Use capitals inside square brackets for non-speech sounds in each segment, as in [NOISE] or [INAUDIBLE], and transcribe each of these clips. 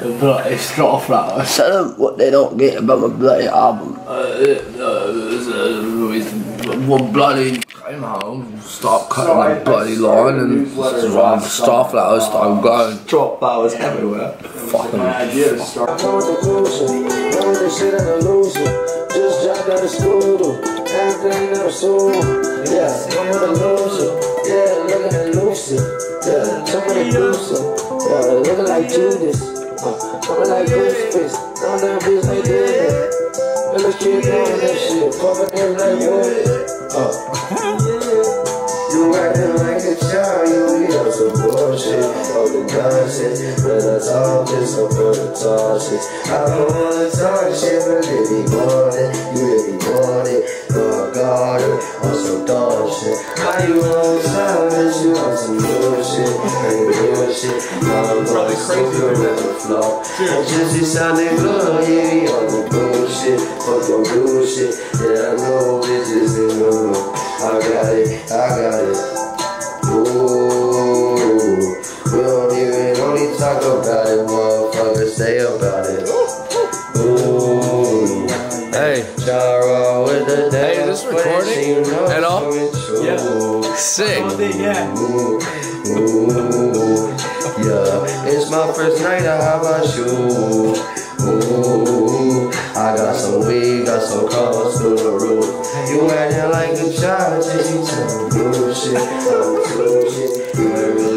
The bloody Starflowers. Tell them what they don't get about my bloody album. Uh, uh, uh, one bloody came home, start cutting my bloody line, and Starflowers started going. Drop flowers everywhere. Fucking. Just dropped out of school, everything never sold. Yeah, I'm with a loser. Yeah, looking at Lucy. Yeah, somebody loser. Yeah, looking like Judas. Coming like Ghostface. I'm that bitch like that. Little kid doing that shit. Them like what? [LAUGHS] Uh. You acting like Nonsense, but I talk just up for the tosses I don't wanna talk shit, but really want it You really want it, no I got it. On some dog shit How you on time, bitch, you on some bullshit Ain't bullshit, I'm going crazy with the flow. I just be sounding good, yeah, you on the bullshit Fuck your bullshit, yeah, talk about it, motherfucker. Say about it. Ooh, Hey, Jara with the Hey, is this recording You know at all? Yeah. sick. [LAUGHS] Ooh, ooh, yeah. It's my first night. How about you? Ooh, I got some weed, got some calls through the roof. You acting like a child, just you some bullshit. I'm bullshit. You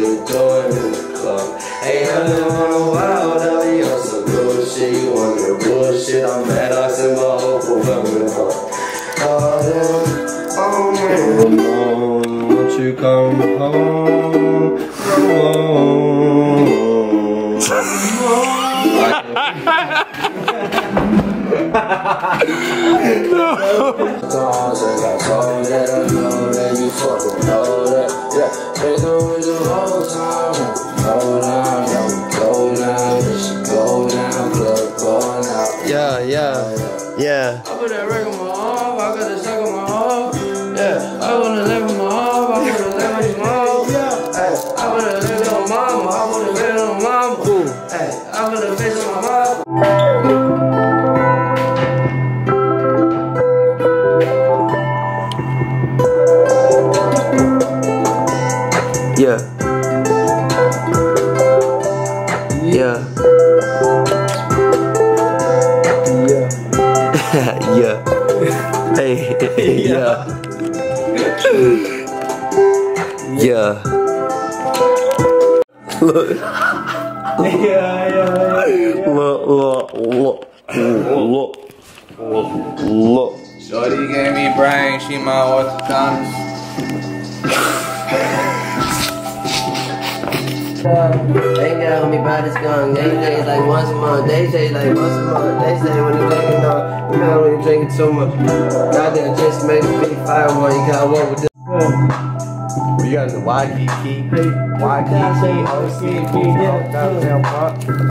Ain't nothing on the wild, I be on some bullshit. You want your bullshit? I'm mad, I send my whole fulfillment home. Oh, damn. Oh, man. Alone, won't you come home? Come [LAUGHS] [LAUGHS] I got told that I know that you fucking know they know it the whole time. Go down, yeah, go down, this go down, club going out. Yeah, yeah, yeah. I put that ring on my arm, I got the sack on my arm. Yeah, I wanna live my arm, I wanna live with my mom. Hey, I wanna live with mama, I wanna live with mama. Hey, I wanna visit my mom. Yeah. Yeah. Yeah. [LAUGHS] yeah. Hey. [LAUGHS] yeah. yeah. Look. Yeah. Look, look, look, look, look, look. Shorty gave me brain, she my orthodontist. [LAUGHS] They got me by this gun. They say like once a month. They say like once a month. They say when they drinking on, you know when you drinking too much. Goddamn, just make me big fire one. You gotta walk with this. You got the YKK, YKK, OCP, goddamn pop.